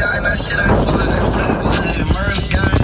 guy, that shit I fought. Murder guy.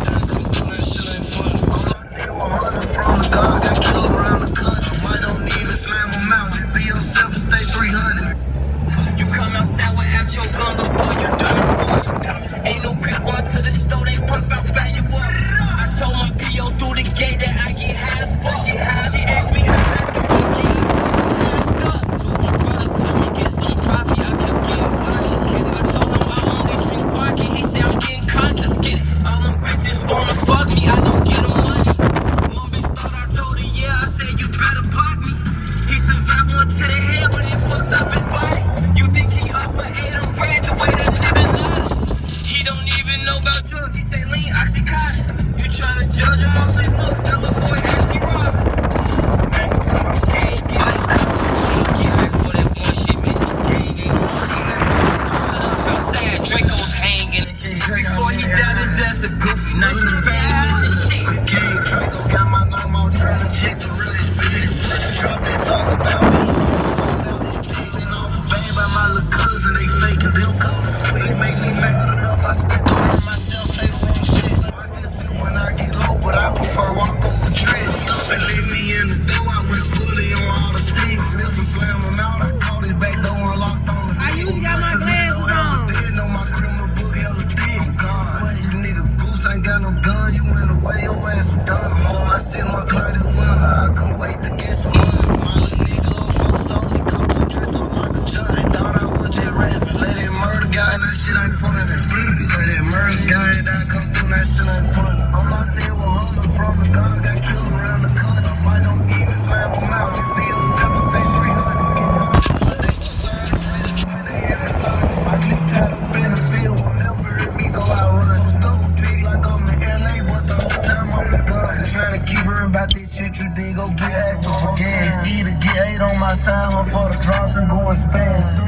on my side, hunt for the drops and going spam.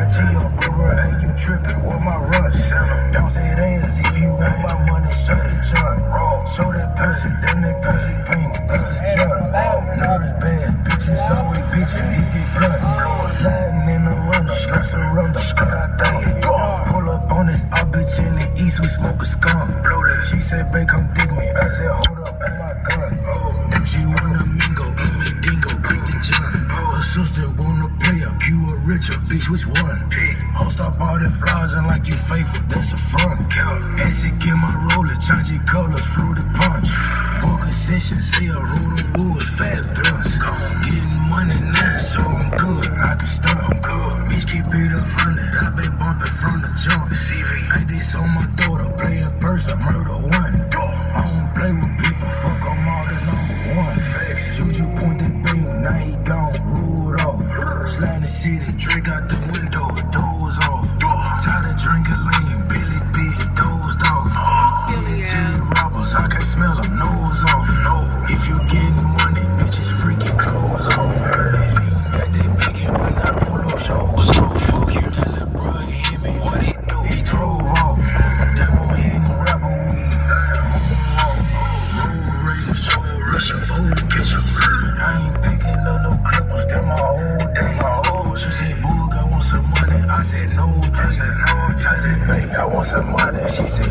I G on Cobra, ain't you trippin' with my rush? Don't say it ass if you want my money, shut the chart. So that pussy, then they person. I want some money. She say,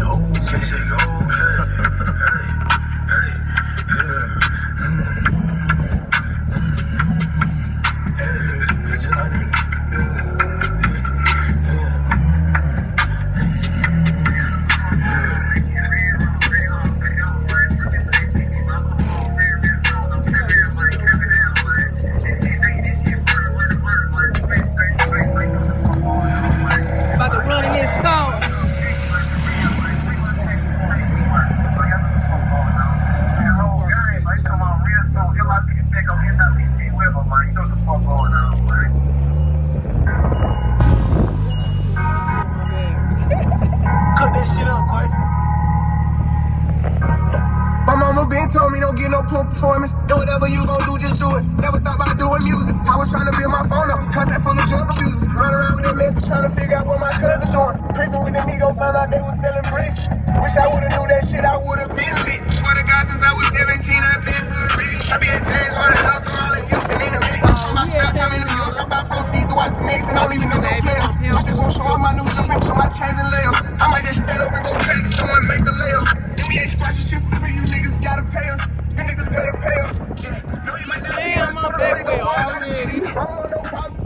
trying to figure out what my cousin doing. Prison with the found out they was selling bricks. Wish I would've knew that shit, I would've been lit. Swear to God, since I was 17, I've been hood rich. I be at James Harden house, I'm all in Houston in the mix. Oh, my spare time in New York, I buy four seats to watch the Knicks, and I don't even know no players. I just want to show all my new jump, show my chains and layers. I might just stand up and go crazy, someone make the layup. NBA squash shit for free, you niggas gotta pay us. You niggas better pay us. Yeah. No, you might not Damn, be. I'm on that way, I'm on no problem.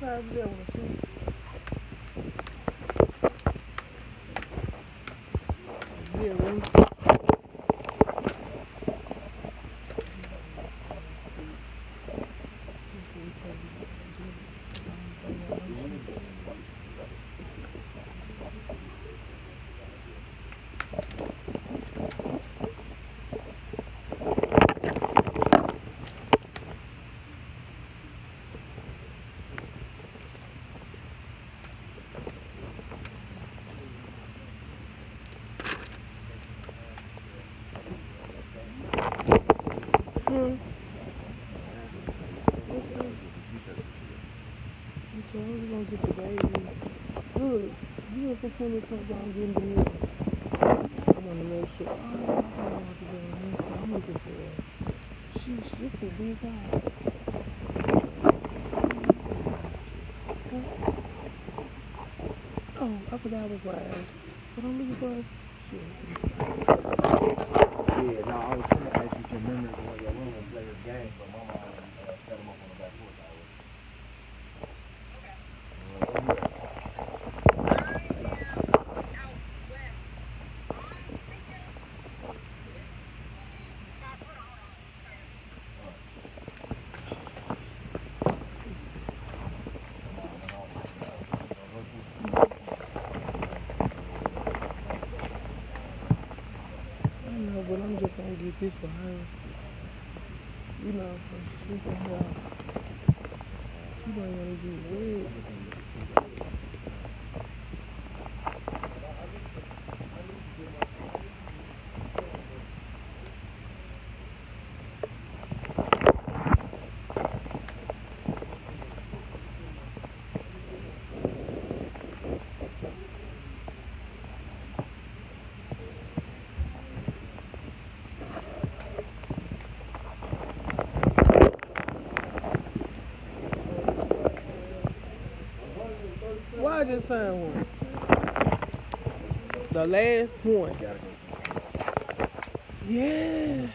Size is that one? Two? Yeah, you was some funny talk the milk. I wanna make sure. Oh, I don't want to go in this. I'm looking for it. Sheesh, this is big house. Oh, I forgot I was lying. What I'm looking for is shit. Yeah, no, I was trying to ask you to remember to of your room and play this game, but my mom uh, set him up on the back porch. I know, but I'm this for her. You know, for she can have. She don't wanna get wet. Why I just found one? The last one. Gotta go see. Yeah.